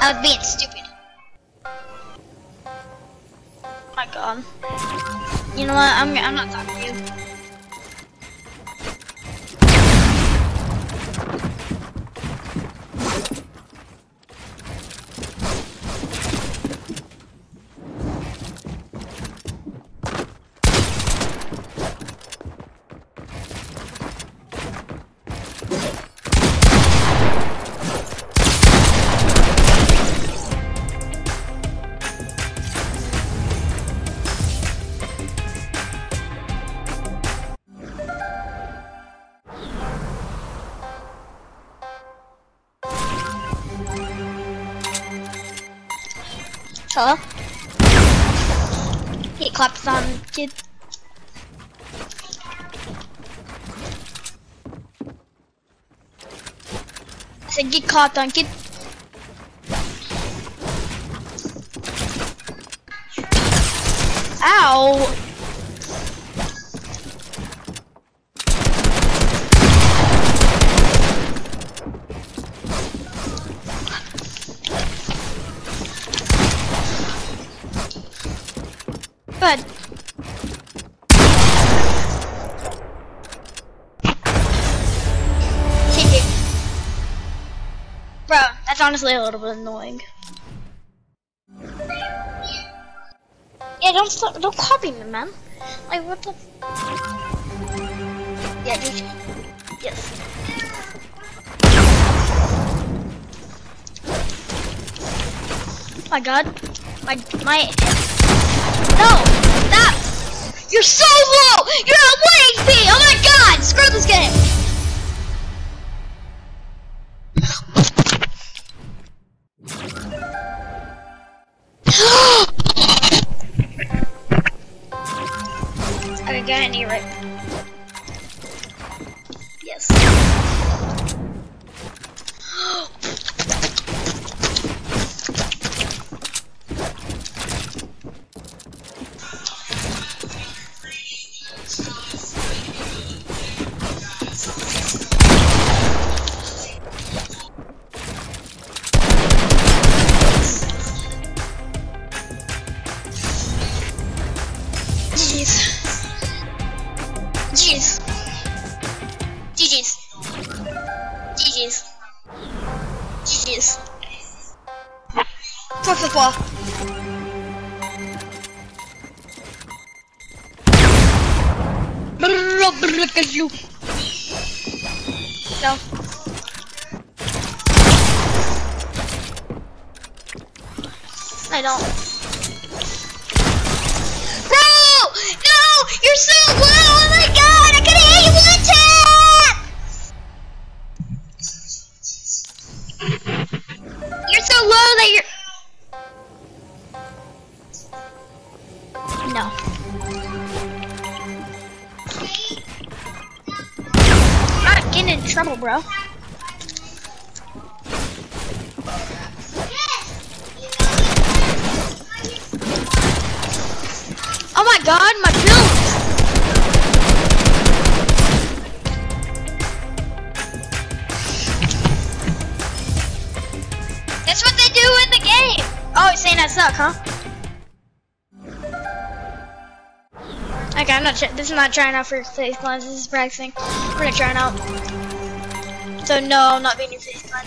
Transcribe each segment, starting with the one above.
I was being stupid. Oh my god. You know what? I'm I'm not talking to you. Hello? He claps on kid. I said get caught on kid. Ow! GG. Bro, that's honestly a little bit annoying. Yeah, don't stop, don't copy me, man. Like what the? Yeah, GG. Yes. my God, my my no! Stop! You're so low! You're at 1 HP! Oh my god! Screw this game! GG's. Pro football. you. No. I don't. God, my pills! That's what they do in the game! Oh, he's saying I suck, huh? Okay, I'm not. This is not trying out for FaZe Clans. This is practicing. We're gonna try it out. So no, I'm not being your face plan.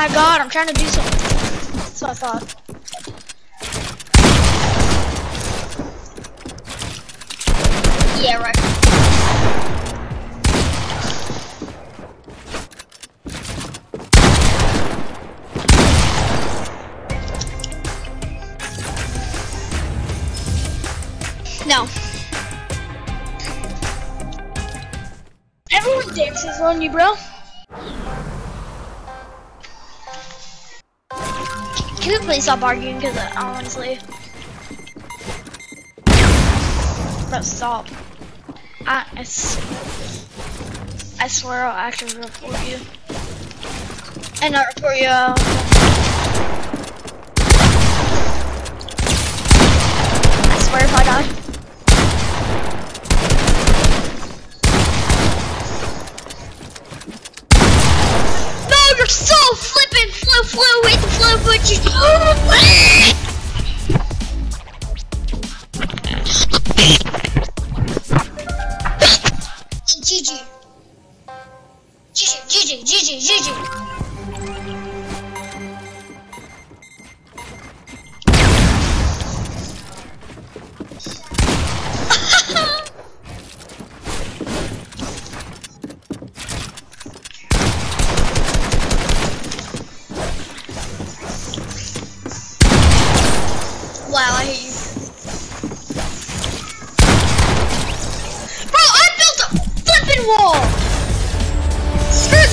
My God, I'm trying to do something. That's what I thought. Yeah, right. No. Everyone dances on you, bro. Can we please stop arguing? Because uh, honestly, bro, stop. I swear I'll actually report you. And not report you. Uh,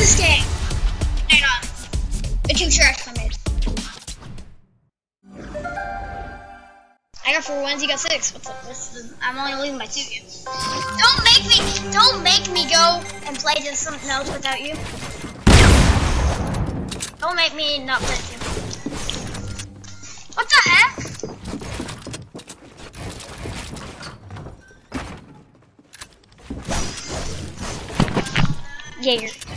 This on. The two tracks I. I got four wins, you got six. What's up? The, I'm only losing by two games. Don't make me, don't make me go and play just something else without you. Don't make me not play you. What the heck? Jaeger.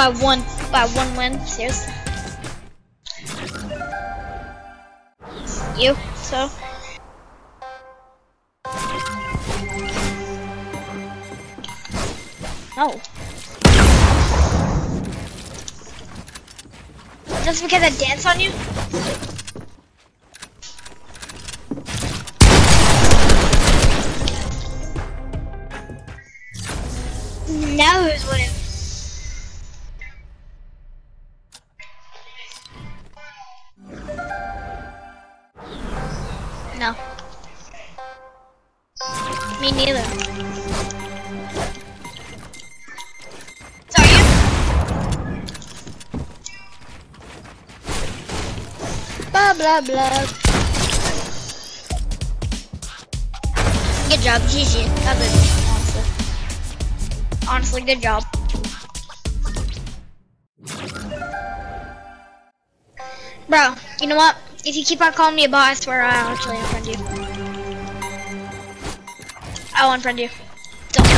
By one, by one win, seriously. You, so. No. Just because I dance on you? Now who's? No. Good job, GG. That was honestly. Honestly, good job. Bro, you know what? If you keep on calling me a bot, I swear I'll actually unfriend you. I'll unfriend you. Don't.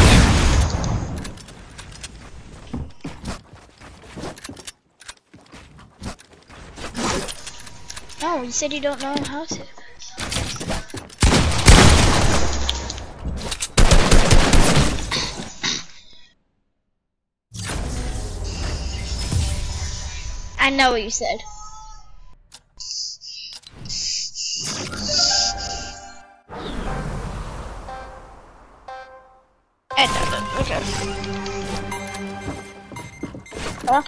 No, you said you don't know how to. I know what you said. Okay. Hello?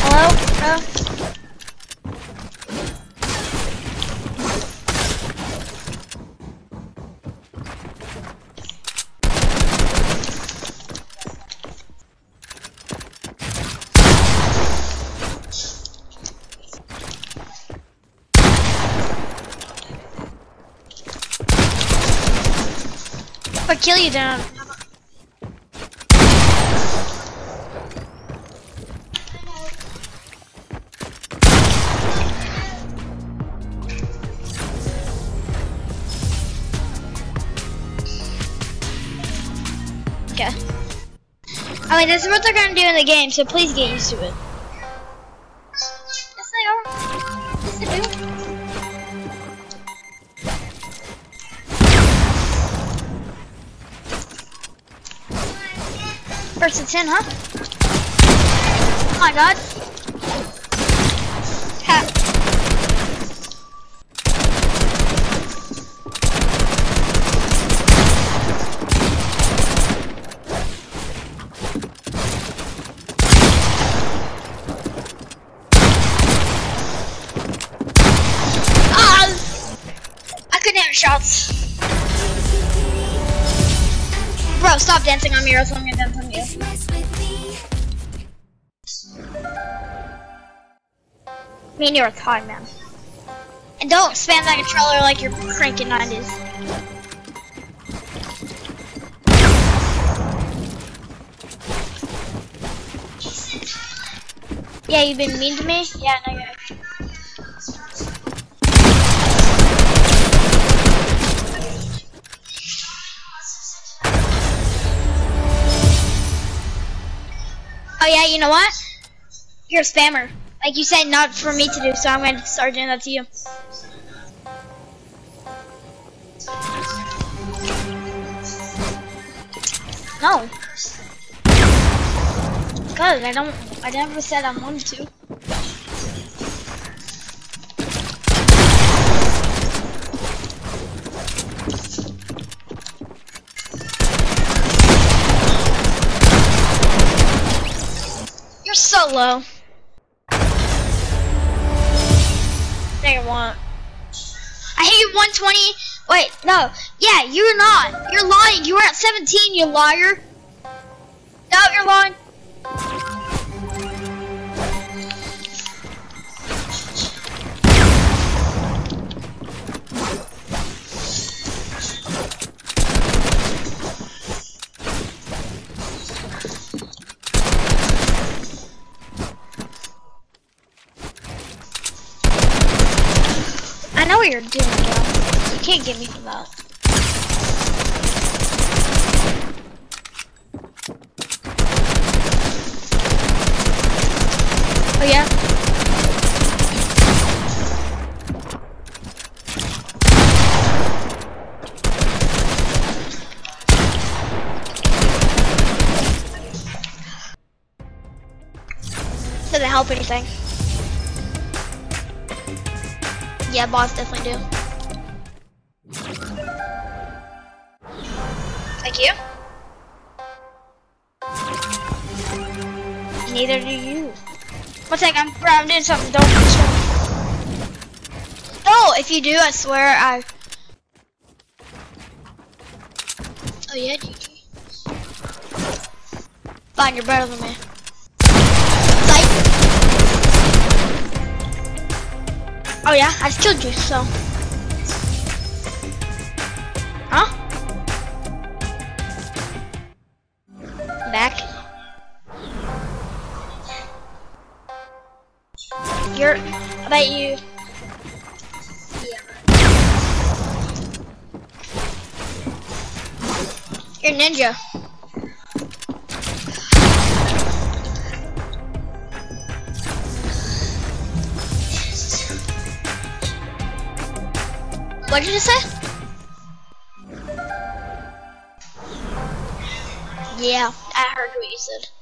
Hello? Hello? If I kill you down. Okay. I mean, this is what they're gonna do in the game, so please get used to it. First and ten, huh? Oh my god. Ha. Ah! I couldn't hit shots. Stop, stop dancing on me or else I dance on you. Me and you are tied, man. And don't spam that controller like you're cranking 90s. Yeah, you've been mean to me? Yeah, no, you're you know what? You're a spammer. Like you said, not for me to do, so I'm gonna start doing that to you. No. Cause I don't, I never said I wanted to. You're so low. They want. I hate you 120. Wait, no. Yeah, you're not. You're lying. You were at 17, you liar. No, you're lying. You're doing, bro. You can't get me from that. Oh yeah? Doesn't help anything. Yeah, boss definitely do. Thank you. Neither do you. One sec, I'm, bro, I'm doing something. Don't. No, if you do, I swear I. Oh yeah, GG. Fine, you're better than me. Oh yeah, I killed you, so. Huh? Back. You're, about you? You're ninja. What did you say? Yeah, I heard what you said.